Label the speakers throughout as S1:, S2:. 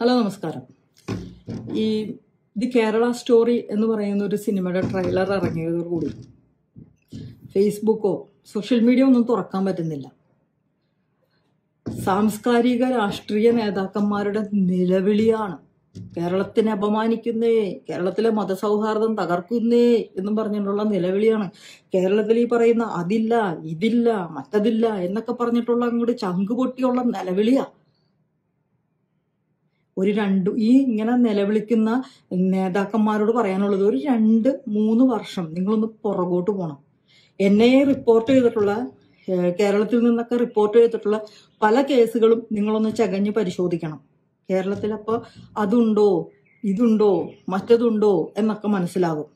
S1: Hello നമസ്കാരം. ഈ the Kerala story എന്ന് പറയുന്ന ഒരു സിനിമയുടെ ട്രെയിലർ ഇറങ്ങിയതോടുകൂടി ഫേസ്ബുക്കോ സോഷ്യൽ മീഡിയ ഒന്നും തുറക്കാൻ പറ്റുന്നില്ല. സാംസ്കാരിക രാഷ്ട്രീയ നേതാക്കന്മാരുടെ നിലവിളിയാണ്. കേരളത്തിനെ അപമാനിക്കുന്നേ കേരളത്തിലെ മതസൗഹാർദ്ദം തകർക്കുന്നേ എന്നും പറഞ്ഞിട്ടുള്ള നിലവിളിയാണ്. കേരളത്തിൽ ഈ പറയുന്ന അതില്ല ഇതില്ല മറ്റതില്ല എന്നൊക്കെ പറഞ്ഞിട്ടുള്ള അങ്ങോട്ട് ചങ്കുപൊട്ടിയുള്ള നിലവിളിയാ. ഒരു രണ്ട് ഈ ഇങ്ങനെ നിലവിളിക്കുന്ന നേതാക്കന്മാരോട് പറയാനുള്ളത് ഒരു രണ്ട് മൂന്ന് വർഷം നിങ്ങളൊന്ന് പുറകോട്ട് പോകണം എൻ ഐ എ റിപ്പോർട്ട് ചെയ്തിട്ടുള്ള കേരളത്തിൽ നിന്നൊക്കെ റിപ്പോർട്ട് ചെയ്തിട്ടുള്ള പല കേസുകളും നിങ്ങളൊന്ന് ചകഞ്ഞ് പരിശോധിക്കണം. കേരളത്തിൽ അപ്പോൾ അതുണ്ടോ ഇതുണ്ടോ മറ്റതുണ്ടോ എന്നൊക്കെ മനസ്സിലാകും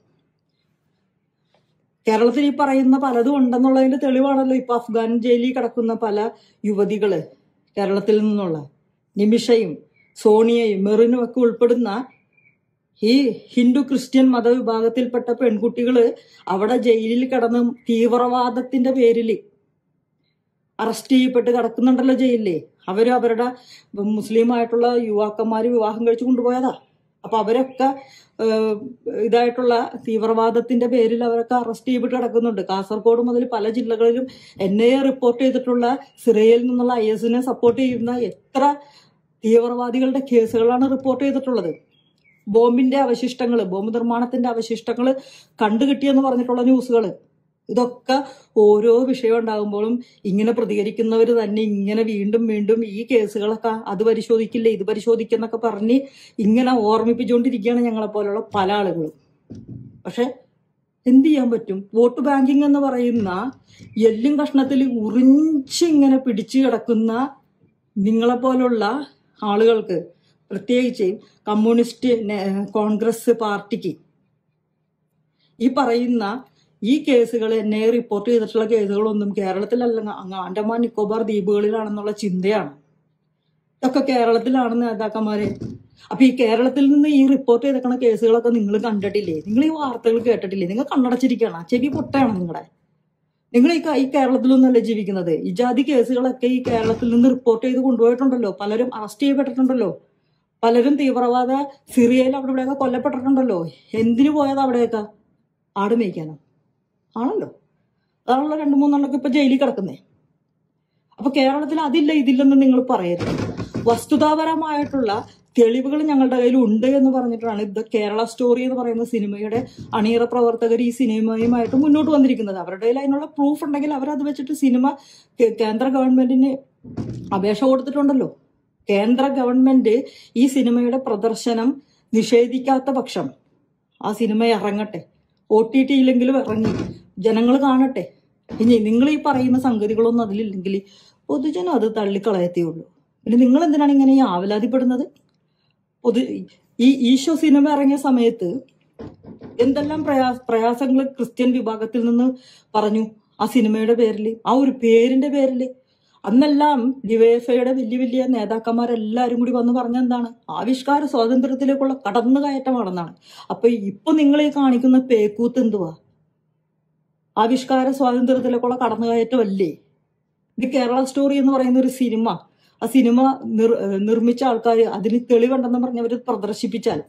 S1: കേരളത്തിൽ ഈ പറയുന്ന പലതും ഉണ്ടെന്നുള്ളതിന്റെ തെളിവാണല്ലോ ഇപ്പൊ അഫ്ഗാൻ ജയിലിൽ കിടക്കുന്ന പല യുവതികൾ കേരളത്തിൽ നിന്നുള്ള നിമിഷയും സോണിയയും മെറിനും ഒക്കെ ഉൾപ്പെടുന്ന ഈ ഹിന്ദു ക്രിസ്ത്യൻ മതവിഭാഗത്തിൽപ്പെട്ട പെൺകുട്ടികൾ അവിടെ ജയിലിൽ കിടന്ന് തീവ്രവാദത്തിന്റെ പേരിൽ അറസ്റ്റ് ചെയ്യപ്പെട്ട് കിടക്കുന്നുണ്ടല്ലോ ജയിലിലെ. അവർ അവരുടെ മുസ്ലിമായിട്ടുള്ള യുവാക്കന്മാര് വിവാഹം കഴിച്ചു കൊണ്ടുപോയതാ. അപ്പൊ അവരൊക്കെ ഇതായിട്ടുള്ള തീവ്രവാദത്തിന്റെ പേരിൽ അവരൊക്കെ അറസ്റ്റ് ചെയ്യപ്പെട്ട് കിടക്കുന്നുണ്ട്. കാസർഗോഡ് മുതൽ പല ജില്ലകളിലും എൻ ഐ റിപ്പോർട്ട് ചെയ്തിട്ടുള്ള സിറിയയിൽ നിന്നുള്ള ഐ എസിനെ സപ്പോർട്ട് ചെയ്യുന്ന എത്ര തീവ്രവാദികളുടെ കേസുകളാണ് റിപ്പോർട്ട് ചെയ്തിട്ടുള്ളത്. ബോംബിന്റെ അവശിഷ്ടങ്ങൾ ബോംബ് നിർമ്മാണത്തിന്റെ അവശിഷ്ടങ്ങൾ കണ്ടുകിട്ടിയെന്ന് പറഞ്ഞിട്ടുള്ള ന്യൂസുകൾ ഇതൊക്കെ ഓരോ വിഷയം ഉണ്ടാകുമ്പോഴും ഇങ്ങനെ പ്രതികരിക്കുന്നവർ തന്നെ ഇങ്ങനെ വീണ്ടും വീണ്ടും ഈ കേസുകളൊക്കെ അത് പരിശോധിക്കില്ല ഇത് പരിശോധിക്കുന്നൊക്കെ പറഞ്ഞ് ഇങ്ങനെ ഓർമ്മിപ്പിച്ചുകൊണ്ടിരിക്കുകയാണ് ഞങ്ങളെ പോലുള്ള പല ആളുകളും. പക്ഷെ എന്ത് ചെയ്യാൻ പറ്റും? വോട്ട് ബാങ്കിങ് എന്ന് പറയുന്ന എല്ലും കഷ്ണത്തിൽ ഉറിഞ്ചിങ്ങനെ പിടിച്ചു കിടക്കുന്ന നിങ്ങളെ പോലുള്ള ആളുകൾക്ക് പ്രത്യേകിച്ച് കമ്മ്യൂണിസ്റ്റ് കോൺഗ്രസ് പാർട്ടിക്ക് ഈ പറയുന്ന ഈ കേസുകൾ എന്നെ റിപ്പോർട്ട് ചെയ്തിട്ടുള്ള കേസുകളൊന്നും കേരളത്തിലല്ല ആൻഡമാൻ നിക്കോബാർ ദ്വീപുകളിലാണെന്നുള്ള ചിന്തയാണ്. ഇതൊക്കെ കേരളത്തിലാണ് നേതാക്കന്മാരെ. അപ്പൊ ഈ കേരളത്തിൽ നിന്ന് ഈ റിപ്പോർട്ട് ചെയ്തേക്കുന്ന കേസുകളൊക്കെ നിങ്ങൾ കണ്ടിട്ടില്ലേ? നിങ്ങൾ ഈ വാർത്തകൾ കേട്ടിട്ടില്ലേ? നിങ്ങൾ കണ്ണടച്ചിരിക്കണം ചെവി പൊട്ടയാണ് നിങ്ങളുടെ നിങ്ങൾ ഈ ഈ കേരളത്തിലൊന്നല്ല ജീവിക്കുന്നത്. ഈ ജാതി കേസുകളൊക്കെ ഈ കേരളത്തിൽ നിന്ന് റിപ്പോർട്ട് ചെയ്ത് കൊണ്ടുപോയിട്ടുണ്ടല്ലോ. പലരും അറസ്റ്റ് ചെയ്യപ്പെട്ടിട്ടുണ്ടല്ലോ. പലരും തീവ്രവാദ സിറിയയിൽ അവിടെ ഇവിടെയൊക്കെ കൊല്ലപ്പെട്ടിട്ടുണ്ടല്ലോ. എന്തിനു പോയത് അവിടെയൊക്കെ? ആട് മേയ്ക്കാനോ? ആണല്ലോ. അതാണല്ലോ രണ്ടു മൂന്നെണ്ണൊക്കെ ഇപ്പൊ ജയിലിൽ കിടക്കുന്നേ. അപ്പൊ കേരളത്തിൽ അതില്ല ഇതില്ലെന്ന് നിങ്ങൾ പറയരുത്. വസ്തുതാപരമായിട്ടുള്ള തെളിവുകൾ ഞങ്ങളുടെ കയ്യിൽ ഉണ്ട് എന്ന് പറഞ്ഞിട്ടാണ് ഇത് കേരള സ്റ്റോറി എന്ന് പറയുന്ന സിനിമയുടെ അണിയറ പ്രവർത്തകർ ഈ സിനിമയുമായിട്ട് മുന്നോട്ട് വന്നിരിക്കുന്നത്. അവരുടെ കയ്യിൽ അതിനുള്ള പ്രൂഫ് ഉണ്ടെങ്കിൽ അവരത് വെച്ചിട്ട് സിനിമ കേന്ദ്ര ഗവൺമെന്റിന് അപേക്ഷ കൊടുത്തിട്ടുണ്ടല്ലോ. കേന്ദ്ര ഗവൺമെന്റ് ഈ സിനിമയുടെ പ്രദർശനം നിഷേധിക്കാത്ത പക്ഷം ആ സിനിമ ഇറങ്ങട്ടെ. ഒ ടി ടിയിലെങ്കിലും ഇറങ്ങി. ജനങ്ങൾ കാണട്ടെ. ഇനി നിങ്ങൾ ഈ പറയുന്ന സംഗതികളൊന്നും അതിലില്ലെങ്കിൽ പൊതുജനം അത് തള്ളിക്കളയത്തേ ഉള്ളൂ. പിന്നെ നിങ്ങൾ എന്തിനാണ് ഇങ്ങനെ ആവലാതിപ്പെടുന്നത്? പൊതു ഈ ഈശോ സിനിമ ഇറങ്ങിയ സമയത്ത് എന്തെല്ലാം പ്രയാ പ്രയാസങ്ങൾ ക്രിസ്ത്യൻ വിഭാഗത്തിൽ നിന്ന് പറഞ്ഞു? ആ സിനിമയുടെ പേരിൽ ആ ഒരു പേരിന്റെ പേരിൽ അന്നെല്ലാം ഡിവൈഎഫ്ഐയുടെ വലിയ വലിയ നേതാക്കന്മാരെല്ലാവരും കൂടി വന്ന് പറഞ്ഞ എന്താണ്? ആവിഷ്കാര സ്വാതന്ത്ര്യത്തിലേക്കുള്ള കടന്നുകയറ്റമാണെന്നാണ് അപ്പൊ ഇപ്പൊ നിങ്ങൾ ഈ കാണിക്കുന്ന പേക്കൂത്ത് എന്തുവാ? ആവിഷ്കാര സ്വാതന്ത്ര്യത്തിലേക്കുള്ള കടന്നുകയറ്റമല്ലേ ഇത് കേരള സ്റ്റോറി എന്ന് പറയുന്ന ഒരു സിനിമ. ആ സിനിമ നിർ നിർമ്മിച്ച ആൾക്കാർ അതിന് തെളിവുണ്ടെന്ന് പറഞ്ഞ് അവർ പ്രദർശിപ്പിച്ചാൽ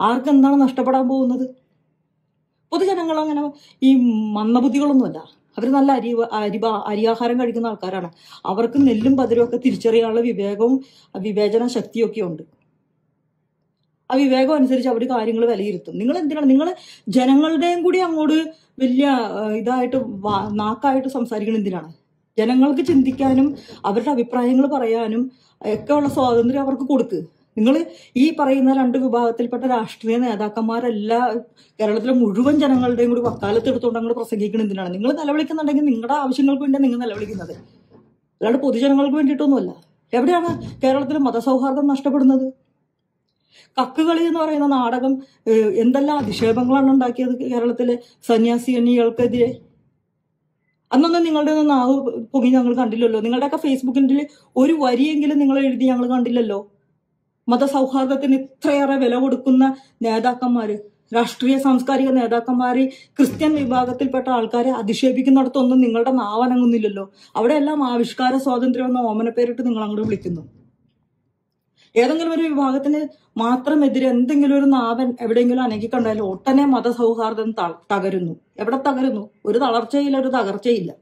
S1: ആർക്കെന്താണ് നഷ്ടപ്പെടാൻ പോകുന്നത്? പൊതുജനങ്ങൾ അങ്ങനെ ഈ മന്ദബുദ്ധികളൊന്നുമല്ല. അവർ നല്ല അരി അരി അരിയാഹാരം കഴിക്കുന്ന ആൾക്കാരാണ്. അവർക്ക് നെല്ലും പതിരും ഒക്കെ തിരിച്ചറിയാനുള്ള വിവേകവും വിവേചന ശക്തിയൊക്കെ ഉണ്ട്. ആ വിവേകം അനുസരിച്ച് അവർ കാര്യങ്ങൾ വിലയിരുത്തും. നിങ്ങൾ എന്തിനാണ്? നിങ്ങൾ ജനങ്ങളുടെയും കൂടി അങ്ങോട്ട് വലിയ ഇതായിട്ട് നാക്കായിട്ട് സംസാരിക്കണം എന്തിനാണ്? ജനങ്ങൾക്ക് ചിന്തിക്കാനും അവരുടെ അഭിപ്രായങ്ങൾ പറയാനും ഒക്കെ ഉള്ള സ്വാതന്ത്ര്യം അവർക്ക് കൊടുക്ക്. നിങ്ങൾ ഈ പറയുന്ന രണ്ട് വിഭാഗത്തിൽപ്പെട്ട രാഷ്ട്രീയ നേതാക്കന്മാരെല്ലാ കേരളത്തിലെ മുഴുവൻ ജനങ്ങളുടെയും കൂടി വക്കാലത്ത് എടുത്തുകൊണ്ട് അങ്ങോട്ട് പ്രസംഗിക്കണം എന്തിനാണ്? നിങ്ങൾ നിലവിളിക്കുന്നുണ്ടെങ്കിൽ നിങ്ങളുടെ ആവശ്യങ്ങൾക്ക് വേണ്ടി നിങ്ങൾ നിലവിളിക്കുന്നത്. അല്ലാണ്ട് പൊതുജനങ്ങൾക്ക് വേണ്ടിയിട്ടൊന്നുമല്ല. എവിടെയാണ് കേരളത്തിലെ മതസൗഹാർദ്ദം നഷ്ടപ്പെടുന്നത്? കക്കുകളി എന്ന് പറയുന്ന നാടകം എന്തെല്ലാം അധിക്ഷേപങ്ങളാണ് ഉണ്ടാക്കിയത് കേരളത്തിലെ സന്യാസി അണികൾക്കെതിരെ അന്നൊന്നും നിങ്ങളുടെ ഒന്നും നാവ് പൊങ്ങി ഞങ്ങൾ കണ്ടില്ലല്ലോ. നിങ്ങളുടെയൊക്കെ ഫേസ്ബുക്കിന്റെ ഒരു വരിയെങ്കിലും നിങ്ങൾ എഴുതി ഞങ്ങൾ കണ്ടില്ലല്ലോ. മതസൗഹാർദ്ദത്തിന് ഇത്രയേറെ വില കൊടുക്കുന്ന നേതാക്കന്മാര് രാഷ്ട്രീയ സാംസ്കാരിക നേതാക്കന്മാര് ക്രിസ്ത്യൻ വിഭാഗത്തിൽപ്പെട്ട ആൾക്കാരെ അധിക്ഷേപിക്കുന്നിടത്തൊന്നും നിങ്ങളുടെ നാവനങ്ങുന്നില്ലല്ലോ അവിടെയെല്ലാം ആവിഷ്കാര സ്വാതന്ത്ര്യം എന്ന ഓമനപ്പേരിട്ട് നിങ്ങൾ അങ്ങോട്ട് വിളിക്കുന്നു. ഏതെങ്കിലും ഒരു വിഭാഗത്തിന് മാത്രം എതിരെ എന്തെങ്കിലും ഒരു നാവൻ എവിടെയെങ്കിലും അനങ്ങി കണ്ടാൽ ഒട്ടനെ മതസൗഹാർദ്ദം തകരുന്നു. എവിടെ തകരുന്നു? ഒരു തളർച്ചയില്ല ഒരു തകർച്ചയില്ല.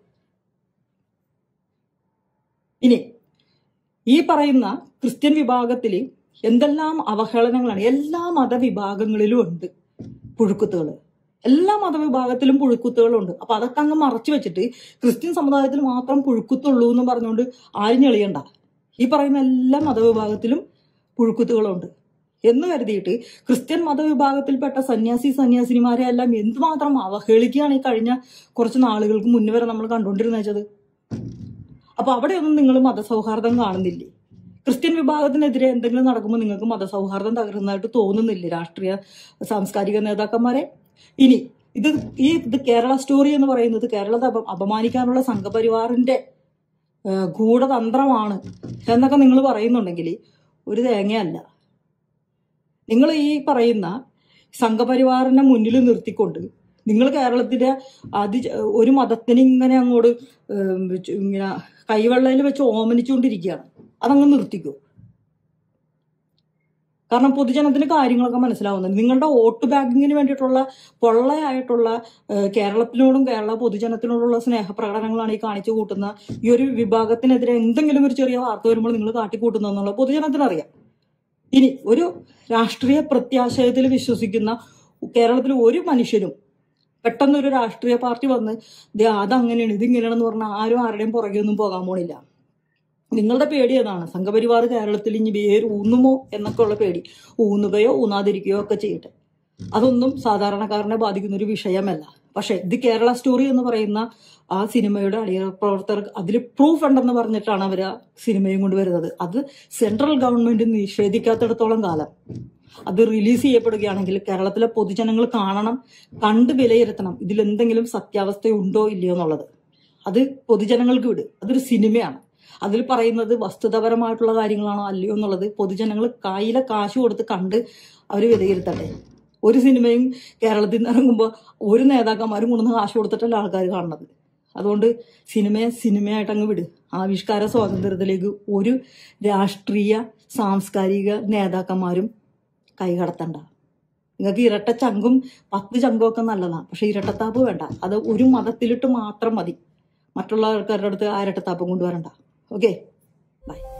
S1: ഇനി ഈ പറയുന്ന ക്രിസ്ത്യൻ വിഭാഗത്തിൽ എന്തെല്ലാം അവഹേളനങ്ങളാണ്? എല്ലാ മതവിഭാഗങ്ങളിലും ഉണ്ട് പുഴുക്കുത്തുകൾ എല്ലാ മതവിഭാഗത്തിലും പുഴുക്കുത്തുകളുണ്ട്. അപ്പൊ അതൊക്കെ അങ്ങ് മറച്ചു വെച്ചിട്ട് ക്രിസ്ത്യൻ സമുദായത്തിൽ മാത്രം പുഴുക്കുത്തുള്ളൂ എന്ന് പറഞ്ഞുകൊണ്ട് ആരും ഞെളിയണ്ട. ഈ പറയുന്ന എല്ലാ മതവിഭാഗത്തിലും പുഴുക്കുത്തുകളുണ്ട്. എന്ന് കരുതിയിട്ട് ക്രിസ്ത്യൻ മതവിഭാഗത്തിൽപ്പെട്ട സന്യാസി സന്യാസിനിമാരെ എല്ലാം എന്തുമാത്രം അവഹേളിക്കുകയാണ് ഈ കഴിഞ്ഞ കുറച്ച് നാളുകൾക്ക് മുന്നേ വരെ നമ്മൾ കണ്ടുകൊണ്ടിരുന്ന വെച്ചത്? അപ്പൊ അവിടെയൊന്നും നിങ്ങൾ മതസൗഹാർദ്ദം കാണുന്നില്ലേ? ക്രിസ്ത്യൻ വിഭാഗത്തിനെതിരെ എന്തെങ്കിലും നടക്കുമ്പോൾ നിങ്ങൾക്ക് മതസൗഹാർദ്ദം തകരുന്നതായിട്ട് തോന്നുന്നില്ലേ രാഷ്ട്രീയ സാംസ്കാരിക നേതാക്കന്മാരെ? ഇനി ഇത് ഈ ഇത് കേരള സ്റ്റോറി എന്ന് പറയുന്നത് കേരളത്തെ അപ- അപമാനിക്കാനുള്ള സംഘപരിവാറിന്റെ ഗൂഢതന്ത്രമാണ് എന്നൊക്കെ നിങ്ങൾ പറയുന്നുണ്ടെങ്കിൽ ഒരു തേങ്ങയല്ല. നിങ്ങൾ ഈ പറയുന്ന സംഘപരിവാറിനെ മുന്നിൽ നിർത്തിക്കൊണ്ട് നിങ്ങൾ കേരളത്തിന്റെ അതി ഒരു മതത്തിന് ഇങ്ങനെ അങ്ങോട്ട് ഇങ്ങനെ കൈവെള്ളയിൽ വെച്ച് ഓമനിച്ചുകൊണ്ടിരിക്കുകയാണ്. അതങ്ങ് നിർത്തിക്കോ? കാരണം പൊതുജനത്തിന് കാര്യങ്ങളൊക്കെ മനസ്സിലാവുന്നുണ്ട്. നിങ്ങളുടെ വോട്ട് ബാങ്കിങ്ങിന് വേണ്ടിയിട്ടുള്ള പൊള്ളയായിട്ടുള്ള കേരളത്തിനോടും കേരള പൊതുജനത്തിനോടുള്ള സ്നേഹപ്രകടനങ്ങളാണ് ഈ കാണിച്ചു കൂട്ടുന്ന ഈ ഒരു വിഭാഗത്തിനെതിരെ എന്തെങ്കിലും ഒരു ചെറിയ വാർത്ത വരുമ്പോൾ നിങ്ങൾ കാട്ടിക്കൂട്ടുന്നുള്ള പൊതുജനത്തിനറിയാം. ഇനി ഒരു രാഷ്ട്രീയ പ്രത്യാശയത്തിൽ വിശ്വസിക്കുന്ന കേരളത്തിൽ ഒരു മനുഷ്യനും പെട്ടെന്ന് ഒരു രാഷ്ട്രീയ പാർട്ടി വന്ന് അതങ്ങനെയാണ് ഇതിങ്ങനെയാണെന്ന് പറഞ്ഞാൽ ആരും ആരുടെയും പുറകെ ഒന്നും പോകാൻ പോണില്ല. നിങ്ങളുടെ പേടി അതാണ്. സംഘപരിവാർ കേരളത്തിൽ ഇനി വേര് ഊന്നുമോ എന്നൊക്കെ ഉള്ള പേടി. ഊന്നുകയോ ഊന്നാതിരിക്കുകയോ ഒക്കെ ചെയ്യട്ടെ. അതൊന്നും സാധാരണക്കാരനെ ബാധിക്കുന്ന ഒരു വിഷയമല്ല. പക്ഷെ ദി കേരള സ്റ്റോറി എന്ന് പറയുന്ന ആ സിനിമയുടെ അടിയ പ്രവർത്തകർക്ക് അതിൽ പ്രൂഫ് ഉണ്ടെന്ന് പറഞ്ഞിട്ടാണ് അവർ ആ സിനിമയും കൊണ്ടുവരുന്നത് അത് സെൻട്രൽ ഗവൺമെന്റ് നിഷേധിക്കാത്തിടത്തോളം കാലം. അത് റിലീസ് ചെയ്യപ്പെടുകയാണെങ്കിൽ കേരളത്തിലെ പൊതുജനങ്ങൾ കാണണം കണ്ട് വിലയിരുത്തണം ഇതിൽ എന്തെങ്കിലും സത്യാവസ്ഥയുണ്ടോ ഇല്ലയോ എന്നുള്ളത്. അത് പൊതുജനങ്ങൾക്ക് വിട്. അതൊരു സിനിമയാണ്. അതിൽ പറയുന്നത് വസ്തുതപരമായിട്ടുള്ള കാര്യങ്ങളാണോ അല്ലയോ എന്നുള്ളത് പൊതുജനങ്ങൾ കയ്യിലെ കാശ് കൊടുത്ത് കണ്ട് അവർ വിലയിരുത്തട്ടെ ഒരു സിനിമയും കേരളത്തിൽ നിന്ന് ഇറങ്ങുമ്പോൾ ഒരു നേതാക്കന്മാരും കൊണ്ടുവന്ന് കാശ് കൊടുത്തിട്ടല്ല ആൾക്കാർ കാണുന്നത്. അതുകൊണ്ട് സിനിമയെ സിനിമയായിട്ട് അങ്ങ് വിട്. ആവിഷ്കാര സ്വാതന്ത്ര്യത്തിലേക്ക് ഒരു രാഷ്ട്രീയ സാംസ്കാരിക നേതാക്കന്മാരും കൈകടത്തണ്ട. നിങ്ങൾക്ക് ഇരട്ട ചങ്കും പത്ത് ചങ്കും ഒക്കെ നല്ലതാണ് പക്ഷെ ഇരട്ടത്താപ്പ് വേണ്ട. അത് ഒരു മതത്തിലിട്ട് മാത്രം മതി. മറ്റുള്ള ആൾക്കാരുടെ അടുത്ത് ആ ഇരട്ടത്താപ്പം കൊണ്ടുവരണ്ട. Okay, bye.